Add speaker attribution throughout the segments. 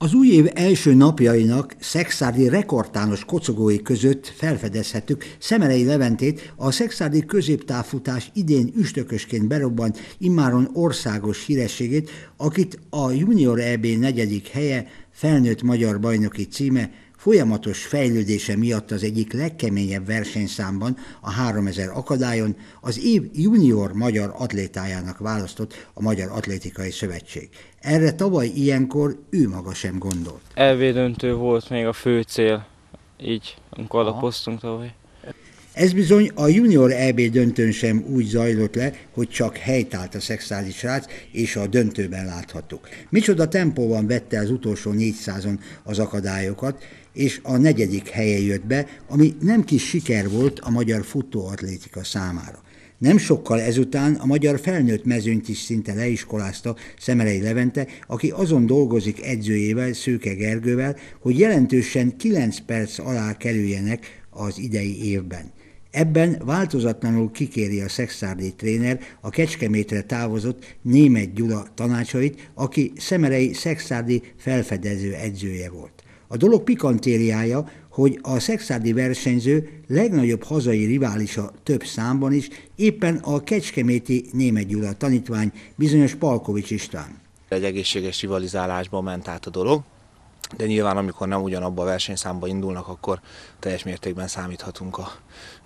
Speaker 1: Az új év első napjainak szexárdi rekordtános kocogói között felfedezhetük Szemerei Leventét, a szexárdi középtávfutás idén üstökösként berobbant immáron országos hírességét, akit a Junior EB negyedik helye felnőtt magyar bajnoki címe Folyamatos fejlődése miatt az egyik legkeményebb versenyszámban, a 3000 akadályon, az év junior magyar atlétájának választott a Magyar Atlétikai Szövetség. Erre tavaly ilyenkor ő maga sem gondolt.
Speaker 2: Elvédöntő volt még a fő cél, így, amikor alapoztunk tavaly.
Speaker 1: Ez bizony a junior EB döntőn sem úgy zajlott le, hogy csak helytált a szexuális srác, és a döntőben láthattuk. Micsoda tempóban vette az utolsó 400-on az akadályokat, és a negyedik helye jött be, ami nem kis siker volt a magyar futóatlétika számára. Nem sokkal ezután a magyar felnőtt mezőnyt is szinte leiskolázta Szemelei Levente, aki azon dolgozik edzőjével, Szőke Gergővel, hogy jelentősen 9 perc alá kerüljenek az idei évben. Ebben változatlanul kikéri a szexárdi tréner a Kecskemétre távozott német Gyula tanácsait, aki Szemerei szexárdi felfedező edzője volt. A dolog pikantériája, hogy a szexárdi versenyző legnagyobb hazai riválisa több számban is éppen a kecskeméti német Gyula tanítvány, bizonyos Palkovics István.
Speaker 3: Egy egészséges rivalizálásba ment át a dolog, de nyilván amikor nem ugyanabba a versenyszámba indulnak, akkor teljes mértékben számíthatunk a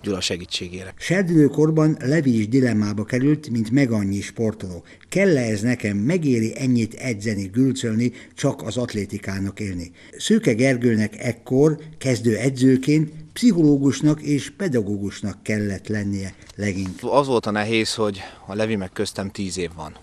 Speaker 3: Gyula segítségére.
Speaker 1: Serdülőkorban Levi is dilemmába került, mint meg annyi sportoló. Kell-e ez nekem, megéri ennyit edzeni, gülcölni, csak az atlétikának élni? Szőke Gergőnek ekkor, kezdő edzőként, pszichológusnak és pedagógusnak kellett lennie leginkább.
Speaker 3: Az volt a nehéz, hogy a Levi meg köztem tíz év van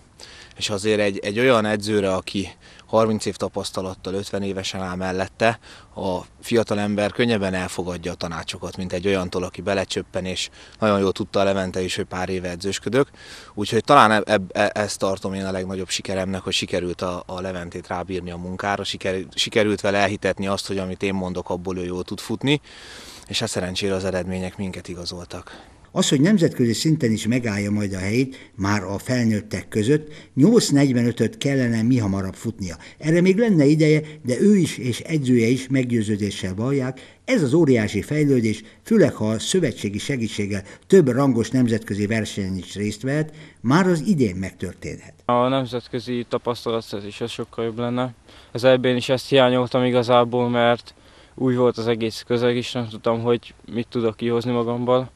Speaker 3: és azért egy, egy olyan edzőre, aki 30 év tapasztalattal, 50 évesen áll mellette, a fiatal ember könnyebben elfogadja a tanácsokat, mint egy olyantól, aki belecsöppen, és nagyon jól tudta a Levente is, hogy pár éve edzősködök. Úgyhogy talán e, e, ezt tartom én a legnagyobb sikeremnek, hogy sikerült a, a Leventét rábírni a munkára, siker, sikerült vele elhitetni azt, hogy amit én mondok, abból ő jól tud futni, és hát szerencsére az eredmények minket igazoltak.
Speaker 1: Az, hogy nemzetközi szinten is megállja majd a helyét, már a felnőttek között, 8.45-öt kellene mi hamarabb futnia. Erre még lenne ideje, de ő is és edzője is meggyőződéssel vallják, ez az óriási fejlődés, főleg ha a szövetségi segítséggel több rangos nemzetközi versenyen is részt vehet, már az idén megtörténhet.
Speaker 2: A nemzetközi tapasztalat is ez sokkal jobb lenne. Az ebben is ezt hiányoltam igazából, mert új volt az egész közeg is, nem tudtam, hogy mit tudok kihozni magamból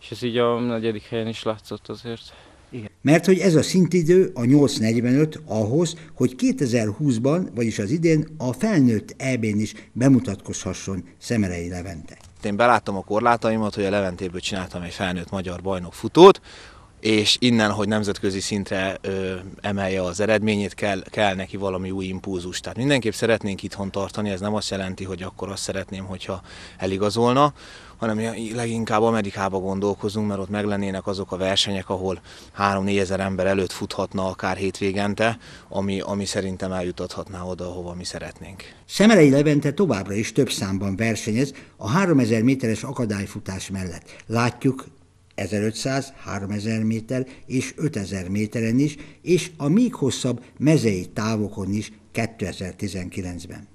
Speaker 2: és ez így a negyedik helyen is látszott azért.
Speaker 1: Igen. Mert hogy ez a szintidő, a 845 ahhoz, hogy 2020-ban, vagyis az idén a felnőtt EB-n is bemutatkozhasson Szemerei Levente.
Speaker 3: Én beláttam a korlátaimat, hogy a Leventéből csináltam egy felnőtt magyar bajnok futót, és innen, hogy nemzetközi szintre ö, emelje az eredményét, kell, kell neki valami új impulzus. Tehát mindenképp szeretnénk itthon tartani, ez nem azt jelenti, hogy akkor azt szeretném, hogyha eligazolna, hanem leginkább Amerikába gondolkozunk, mert ott meglennének azok a versenyek, ahol 3-4 ezer ember előtt futhatna akár hétvégente, ami, ami szerintem eljutathatná oda, ahova mi szeretnénk.
Speaker 1: Szemerei Levente továbbra is több számban versenyez a 3000 méteres akadályfutás mellett. Látjuk, 1500, 3000 méter és 5000 méteren is, és a még hosszabb mezei távokon is 2019-ben.